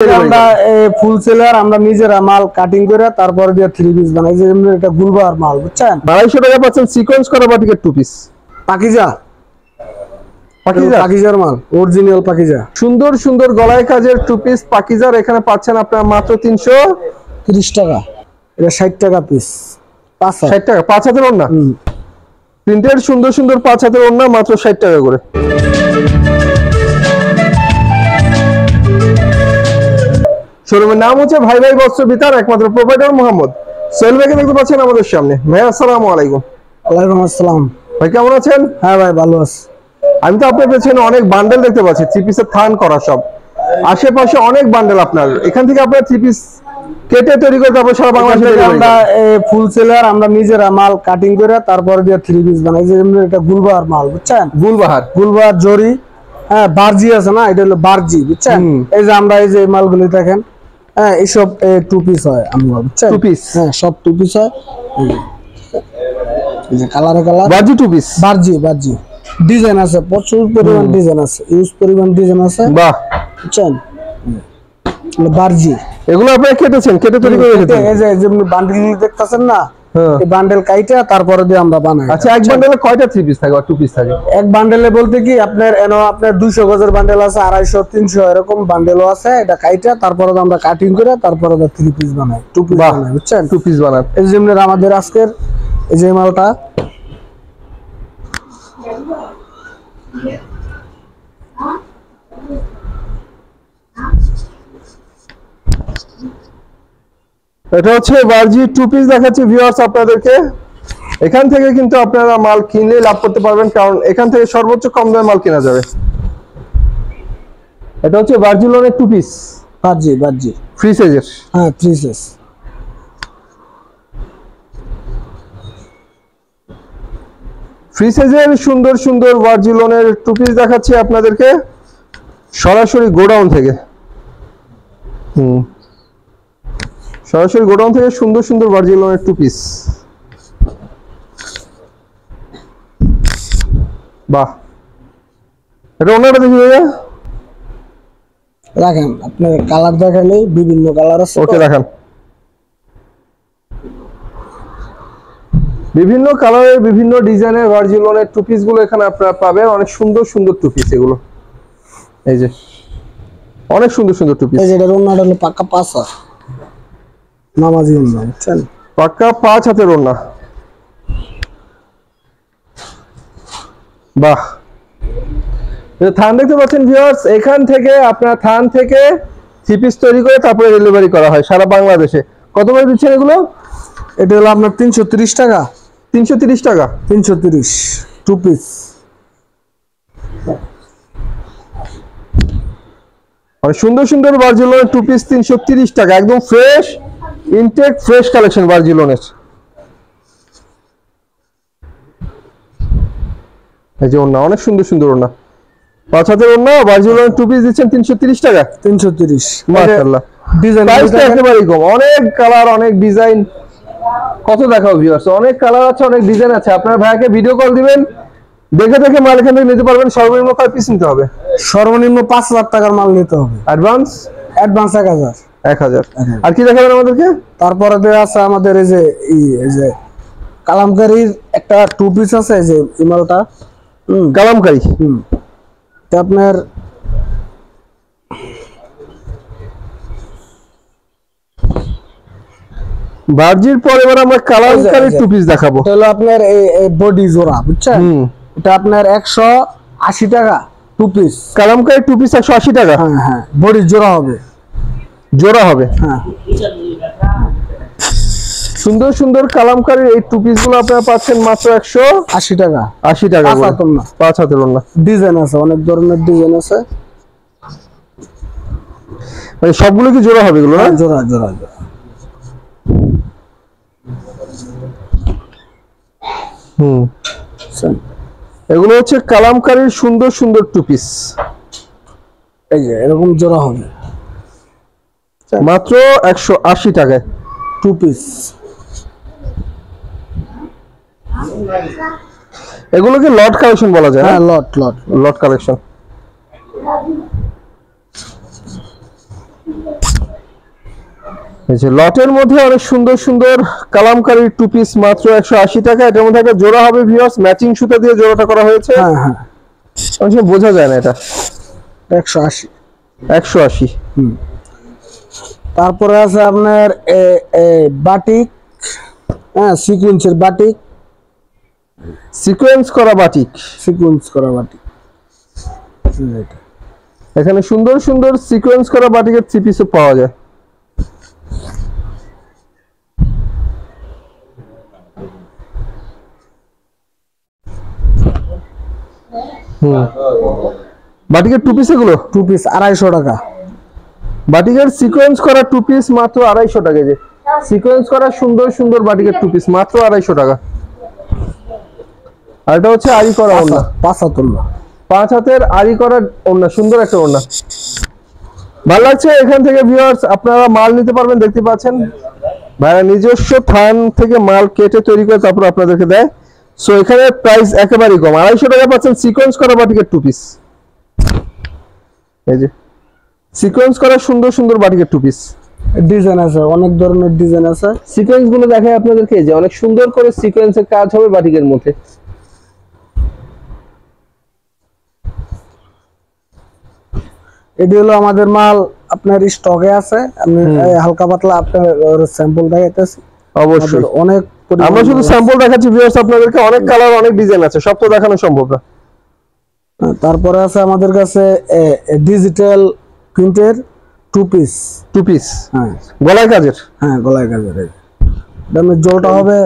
আমরা ফুল সেলার আমরা নিজেরা মাল কাটিং করে তারপরে দিয়ে থ্রি পিস বানাই। যে এটা গুলবার মাল বুঝছেন? আড়াইশো টাকা পাচ্ছেন সিকোয়েন্স করা বাটিকের টু পিস পাকিজা। পাকিজা? পাকিজার মাল অরিজিনাল পাকিজা। সুন্দর সুন্দর গলায় কাজের টু পিস পাকিজার এখানে পাচ্ছেন আপনার মাত্র তিনশো তিরিশ টাকা। এটা ষাট টাকা পিস পাঁচ। ষাট টাকা পাঁচ হাতের ওড়না। প্রিন্টের সুন্দর সুন্দর পাঁচ হাতের ওড়না মাত্র ষাট টাকা করে। শোরুমের নাম হচ্ছে ভাই ভাই বস্ত্র বিতার একমাত্র প্রোভাইডার মোহাম্মদ। সোহেল ভাইকে দেখতে পাচ্ছেন আমাদের সামনে? ভাই আসসালামু আলাইকুম। ওয়ালাইকুম আসসালাম। ভাই কেমন আছেন? হ্যাঁ ভাই ভালো আছে। আমি তো আপনার পেছনে অনেক বান্ডেল দেখতে পাচ্ছি থ্রি পিসের থান করা সব। আশেপাশে অনেক বান্ডেল আপনার। এখান থেকে আপনার থ্রি পিস কেটে তৈরি করে তারপর সারা বাংলাদেশে আমরা ফুল সেলার আমরা নিজেরা মাল কাটিং করে তারপরে দিয়ে থ্রি পিস বানাই। যে যেমন এটা গুলবার মাল বুঝছেন? গুলবাহার। গুলবাহার জরি হ্যাঁ বার্জি আছে না? এটা হলো বার্জি বুঝছেন? এই যে আমরা এই যে মালগুলি দেখেন হ্যাঁ এসব টু পিস হয় আমরা বুঝছেন টু পিস হ্যাঁ সব টু পিস হয়। এই যে। কালারে কালার বাজি টু পিস বার্জি বাজি। ডিজাইন আছে প্রচুর পরিমাণ ডিজাইন আছে ইউজ পরিমাণ ডিজাইন আছে। বাহ। বুঝছেন? এগুলো বার্জি এগুলো আপনি কেটেছেন কেটে তৈরি করে এই যে যেমনি বান্ডিল দেখতেছেন না? বান্ডেল কাইটা তারপরে দিয়ে আমরা বানাই। আচ্ছা এক বান্ডেলে কয়টা থ্রি পিস থাকে টু পিস থাকে? এক বান্ডেলে বলতে কি আপনার এন আপনার দুইশো গজের বান্ডেল আছে আড়াইশো তিনশো এরকম বান্ডেলও আছে এটা কাইটা তারপরে আমরা কাটিং করে তারপরে থ্রি পিস বানাই টু পিস বানাই বুঝছেন? টু পিস বানান। এই যে আমাদের আজকের এই যে মালটা। এটা হচ্ছে বার্জি টু পিস দেখাচ্ছি ভিউয়ার্স আপনাদেরকে। এখান থেকে কিন্তু আপনারা মাল কিনলে লাভ করতে পারবেন কারণ এখান থেকে সর্বোচ্চ কম দামে মাল কেনা যাবে। এটা হচ্ছে ভার্জিলনের টু পিস বাজি বাজি ফ্রি সাইজের হ্যাঁ ফ্রি পিস ফ্রি সাইজের সুন্দর সুন্দর ভার্জিলনের টু পিস দেখাচ্ছি আপনাদেরকে। সরাসরি গোডাউন থেকে। হুম। সরাসরি গোডাউন থেকে সুন্দর সুন্দর ভার্জিলনের টু পিস বাহ। এটা অন্যটা দেখি ভাইয়া। রাখেন আপনার কালার দেখালে বিভিন্ন কালার আছে। ওকে রাখান। বিভিন্ন কালারের বিভিন্ন ডিজাইনের ভার্জিলনের টু পিসগুলো এখানে আপনারা পাবেন। অনেক সুন্দর সুন্দর টু পিস এগুলো। এই যে অনেক সুন্দর সুন্দর টু পিস এই যে এটা রোনাটা হলো পাঁচ হাত। নামাজি উন্না বুঝছেন? পাক্কা পাঁচ হাতের ওড়না। বাহ। থান দেখতে পাচ্ছেন ভিউয়ার্স এখান থেকে আপনার থান থেকে থ্রি পিস তৈরি করে তারপরে ডেলিভারি করা হয় সারা বাংলাদেশে। কত করে দিচ্ছেন এগুলো? এটা হলো আপনার তিনশো তিরিশ টাকা। তিনশো তিরিশ টাকা? তিনশো তিরিশ টু পিস আর সুন্দর সুন্দর বার্জিলনের টু পিস তিনশো তিরিশ টাকা একদম ফ্রেশ ইনটেক ফ্রেশ কালেকশন বার্জিলনের এই যে ওড়না অনেক সুন্দর সুন্দর ওনা পাঁচ হাজার ওড়না বার্জিলনের টু পিস দিচ্ছেন তিনশো তিরিশ টাকা। তিনশো তিরিশ। ডিজাইন একেবারেই কম। অনেক কালার অনেক ডিজাইন কত দেখাও ভিউয়ার্স অনেক কালার আছে অনেক ডিজাইন আছে। আপনার ভাইয়াকে ভিডিও কল দিবেন। দেখে দেখে মাল এখান থেকে নিতে পারবেন। সর্বনিম্ন কয় পিস নিতে হবে? সর্বনিম্ন পাঁচ হাজার টাকার মাল নিতে হবে। অ্যাডভান্স অ্যাডভান্স এক হাজার। এক হাজার। আর কি দেখাবেন আমাদেরকে? তারপরে আছে আমাদের এই যে এই যে কালামকারির একটা টু পিস আছে যে এই মালটা হুম। কালামকারি। হুম। আপনার বার্জির পর এবার আমরা কালামকারি টু পিস দেখাবো। এটা হলো আপনার এই বডি জোড়া বুঝছেন? এটা আপনার একশো আশি টাকা two piece kalamkari two piece একশো আশি টাকা। হ্যাঁ হ্যাঁ। বডি জোড়া হবে। জোড়া হবে। হ্যাঁ। সুন্দর সুন্দর কালামকারীর এই টু পিসগুলো আপনারা পাচ্ছেন মাত্র একশো আশি টাকা। আশি টাকা পাঁচ। হাতের। ওড়না ডিজাইন আছে অনেক ধরনের ডিজাইন আছে। মানে সবগুলো কি জোড়া হবে এগুলো না? হ্যাঁ, জোড়া জোড়া জোড়া। হুম। এগুলো হচ্ছে কালামকারির সুন্দর সুন্দর টু পিস এই যে এরকম জোড়া হবে। মাত্র একশো আশি টাকায়। টু পিস এগুলোকে লট কালেকশন বলা যায় হ্যাঁ লট লট লট কালেকশন এই যে লটের মধ্যে অনেক সুন্দর সুন্দর কালামকারীর টু পিস মাত্র একশো আশি টাকা। এটার মধ্যে একটা জোড়া হবে ভিউয়ার্স ম্যাচিং সুতা দিয়ে জোড়াটা করা হয়েছে। হ্যাঁ হ্যাঁ। বোঝা যায় না এটা। একশো আশি। একশো আশি। তারপরে আছে আপনার বাটিক হ্যাঁ সিকুয়েন্সের বাটিক। সিকোয়েন্স করা বাটিক। সিকুয়েন্স করা বাটিক। এখানে সুন্দর সুন্দর সিকোয়েন্স করা বাটিকের থ্রি পিসও পাওয়া যায়। বাটিকের টু পিস এগুলো টু পিস আড়াইশো টাকা। বাটিকের সিকোয়েন্স করা টু পিস মাত্র আড়াইশো টাকা যে। সিকোয়েন্স করা সুন্দর সুন্দর বাটিকের টু পিস মাত্র আড়াইশো টাকা। আর এটা হচ্ছে আরি করা ওড়না। পাঁচাত্তর পাঁচ হাতের আরি করা ওড়না সুন্দর একটা ওড়না। ভালো লাগছে এখান থেকে ভিউয়ার্স আপনারা মাল নিতে পারবেন দেখতে পাচ্ছেন। ভাইরা নিজস্ব থান থেকে মাল কেটে তৈরি করে তারপর আপনাদেরকে দেয়। সো এখানে প্রাইস একেবারেই কম। আড়াইশো টাকা পাচ্ছেন সিকোয়েন্স করা বাটিকের টু পিস এই যে। সিকোয়েন্স করা সুন্দর সুন্দর বাটিকের টু পিস ডিজাইন আছে অনেক ধরনের ডিজাইন আছে। সিকোয়েন্সগুলো দেখায় আপনাদেরকে যে অনেক সুন্দর করে সিকোয়েন্সের কাজ হবে বাটিকের মধ্যে। এটি হলো আমাদের মাল আপনার স্টকে আছে। আমি হালকা পাতলা আপনার স্যাম্পল দেখাইতেছি। অবশ্যই। অনেক আমরা শুধু স্যাম্পল দেখাচ্ছি ভিউয়ার্স আপনাদেরকে অনেক কালার অনেক ডিজাইন আছে সব তো দেখানো সম্ভব না। হ্যাঁ, তারপরে আছে আমাদের কাছে ডিজিটাল প্রিন্টের টু পিস টু পিস হ্যাঁ। গলায় কাজের? হ্যাঁ গলায় কাজের। দামের জোরটা হবে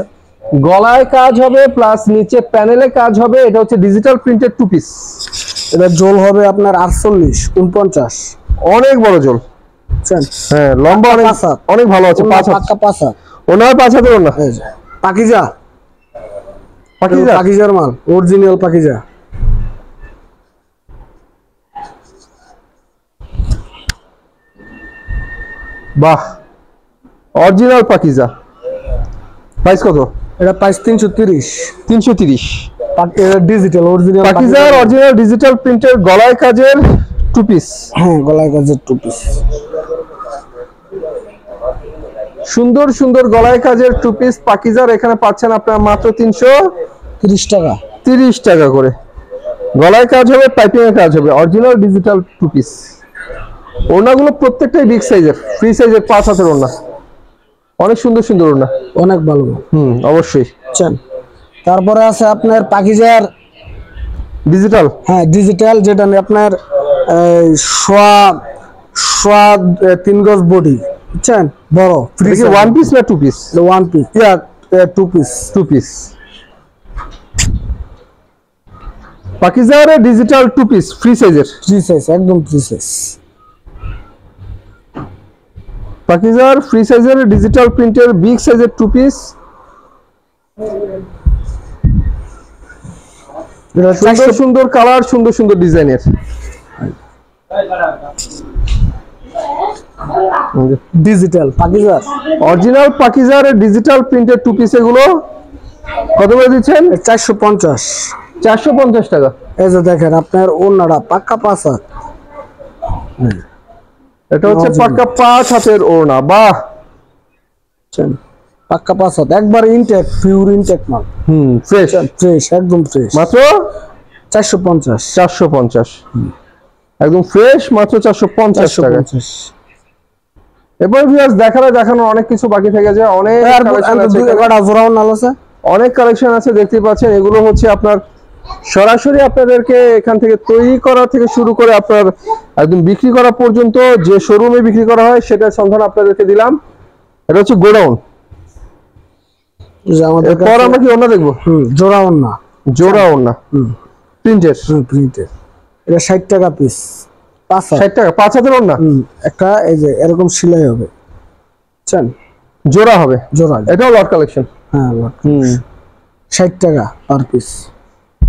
গলায় কাজ হবে প্লাস নিচে প্যানেলে কাজ হবে এটা হচ্ছে ডিজিটাল প্রিন্টেড টু পিস এটা জোল হবে আপনার আটচল্লিশ উনপঞ্চাশ। অনেক বড় জল। হ্যাঁ লম্বা অনেক অনেক ভালো আছে পাঁচ পাক্কা পাঁচ হাত ওনার পাঁচ হাতের না পাকিজা। পাকিজা? পাকিজার মাল অরিজিনাল পাকিজা। বাহ। অরিজিনাল পাকিজা প্রাইস কত? এটা প্রাইস তিনশো তিরিশ। তিনশো তিরিশ। ডিজিটাল অরিজিনাল পাকিজার অরিজিনাল ডিজিটাল প্রিন্টের গলায় কাজের টু পিস হ্যাঁ গলায় কাজের টু পিস সুন্দর সুন্দর গলায় কাজের টু পিস পাকিজার এখানে পাচ্ছেন আপনার মাত্র তিনশো তিরিশ টাকা। তিরিশ টাকা করে। গলায় কাজ হবে পাইপিং এর কাজ হবে। অরিজিনাল ডিজিটাল টু পিস ওড়নাগুলো প্রত্যেকটাই বিগ সাইজের ফ্রি সাইজের পাঁচ হাতের ওড়না। অনেক সুন্দর সুন্দর ওড়না। অনেক ভালো। হুম অবশ্যই। বুঝছেন তারপরে আছে আপনার পাকিজার ডিজিটাল হ্যাঁ ডিজিটাল যেটা আপনার সোয়া সোয়া তিন গজ বডি বুঝছেন? বড় ফ্রি ওয়ান পিস না টু পিস ওয়ান পিস ইয়া টু পিস টু পিস পাকিজারের ডিজিটাল টু পিস ফ্রি সাইজের ফ্রি সাইজ একদম ফ্রি সাইজ পাকিজার ফ্রি সাইজের ডিজিটাল প্রিন্টের বিগ সাইজের টু পিস সুন্দর সুন্দর কালার সুন্দর সুন্দর ডিজাইনের ডিজিটাল পাকিজার। অরিজিনাল পাকিজার ডিজিটাল প্রিন্টের টু পিস এগুলো। কত করে দিচ্ছেন? চারশো পঞ্চাশ। চারশো পঞ্চাশ টাকা। এই যে দেখেন আপনার অন্যরা পাক্কা পাঁচ হাত। এটা হচ্ছে. পাক্কা পাঁচ হাতের ওড়না বাহ? পাক্কা পাঁচ হাত একবার ইনটেক পিওর ইনটেক মাল। হুম ফ্রেশ ফ্রেশ একদম ফ্রেশ মাত্র? চারশো পঞ্চাশ। চারশো পঞ্চাশ। একদম ফ্রেশ মাত্র চারশো পঞ্চাশ টাকা। এবার ভিউয়ার্স দেখালে দেখানো অনেক কিছু বাকি থেকে যায়। অনেক অনেক কালেকশন আছে দেখতে পাচ্ছেন। এগুলো হচ্ছে আপনার সরাসরি আপনাদেরকে এখান থেকে তৈরি করা থেকে শুরু করে আপনার একদম বিক্রি করা পর্যন্ত যে শোরুমে বিক্রি করা হয় সেটার সন্ধান আপনাদেরকে দিলাম। এটা হচ্ছে গোডাউন। এরপর আমরা কি দেখব? জোড়া প্রিন্টের। প্রিন্টের। এটা ষাট টাকা পিস পাঁচ ষাট টাকা পাঁচ হাতের একটা এই যে এরকম সেলাই হবে। জোড়া হবে? জোড়া। এটাও লট কালেকশন হ্যাঁ লট। ষাট টাকা পার পিস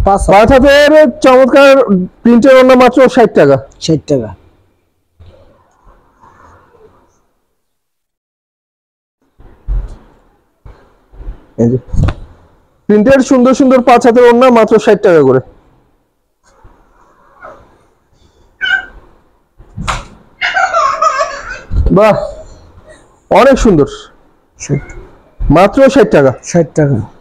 পাঁচ হাতের চমৎকার প্রিন্টের মাত্র ষাট টাকা। ষাট টাকা। প্রিন্টের সুন্দর সুন্দর পাঁচ হাতের ওড়না মাত্র ষাট টাকা করে। বাহ অনেক সুন্দর। মাত্র ষাট টাকা। ষাট টাকা।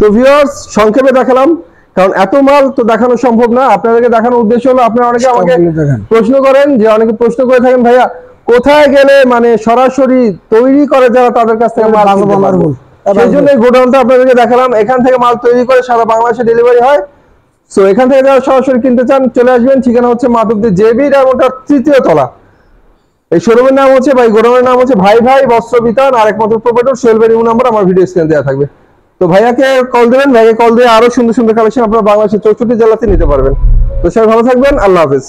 তো ভিউয়ার্স সংক্ষেপে দেখালাম কারণ এত মাল তো দেখানো সম্ভব না। আপনাদেরকে দেখানোর উদ্দেশ্য হলো আপনারা অনেকে আমাকে। প্রশ্ন করেন যে অনেকে প্রশ্ন করে থাকেন ভাইয়া কোথায় গেলে মানে সরাসরি তৈরি করে যারা তাদের কাছ থেকে মাল? সেই জন্য গোডাউনটা আপনাদেরকে দেখালাম। এখান থেকে মাল তৈরি করে সারা বাংলাদেশে ডেলিভারি হয়। সো এখান থেকে যারা সরাসরি কিনতে চান চলে আসবেন। ঠিকানা হচ্ছে মাধবদী জেবি ডায়মন্ডার তৃতীয় তলা। এই শোরুমের নাম হচ্ছে ভাই গোডাউনের নাম হচ্ছে ভাই ভাই বস্ত্র বিতান আর একমাত্র প্রোপাইটর সোহেল নাম্বার আমার ভিডিও স্ক্রিনে দেওয়া থাকবে। তো ভাইয়াকে কল দেবেন, ভাইয়াকে কল দিয়ে আরও সুন্দর সুন্দর কালেকশন আপনারা বাংলাদেশের চৌষট্টি জেলাতে নিতে পারবেন। তো সবাই ভালো থাকবেন, আল্লাহ হাফেজ।